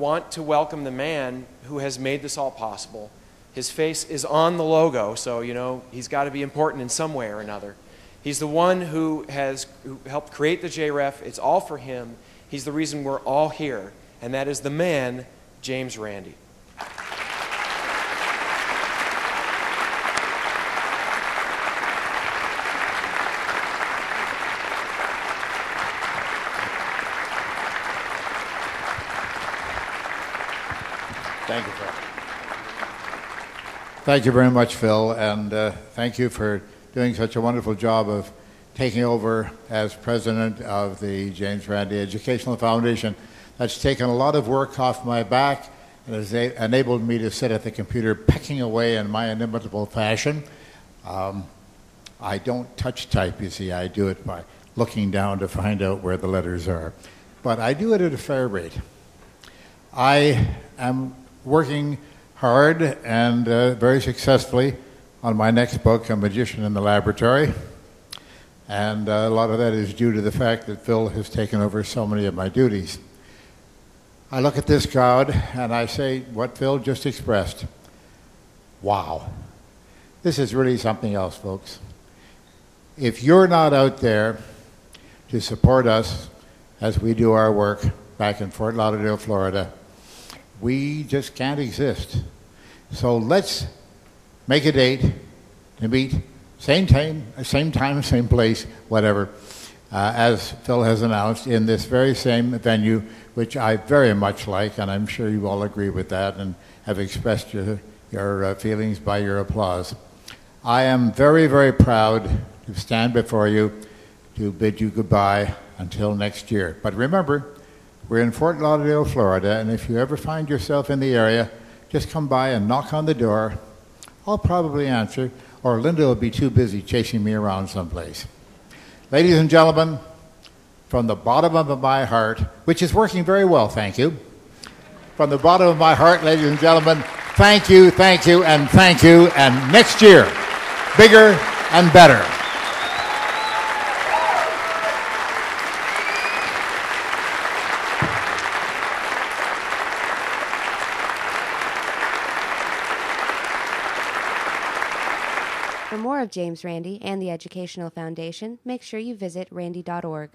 want to welcome the man who has made this all possible. His face is on the logo, so you know he's got to be important in some way or another. He's the one who has who helped create the JREF. It's all for him. He's the reason we're all here, and that is the man, James Randi. Thank you, Phil. Thank you very much, Phil, and uh, thank you for doing such a wonderful job of taking over as president of the James Randi Educational Foundation. That's taken a lot of work off my back and has enabled me to sit at the computer pecking away in my inimitable fashion. Um, I don't touch type, you see. I do it by looking down to find out where the letters are. But I do it at a fair rate. I am working hard and uh, very successfully on my next book, A Magician in the Laboratory. And uh, a lot of that is due to the fact that Phil has taken over so many of my duties. I look at this crowd and I say what Phil just expressed. Wow. This is really something else, folks. If you're not out there to support us as we do our work back in Fort Lauderdale, Florida, we just can't exist. So let's make a date to meet same time, same time, same place, whatever, uh, as Phil has announced in this very same venue, which I very much like, and I'm sure you all agree with that and have expressed your, your uh, feelings by your applause. I am very, very proud to stand before you to bid you goodbye until next year. But remember, we're in Fort Lauderdale, Florida, and if you ever find yourself in the area, just come by and knock on the door. I'll probably answer, or Linda will be too busy chasing me around someplace. Ladies and gentlemen, from the bottom of my heart, which is working very well, thank you. From the bottom of my heart, ladies and gentlemen, thank you, thank you, and thank you. And next year, bigger and better. For more of James Randi and the Educational Foundation, make sure you visit randi.org.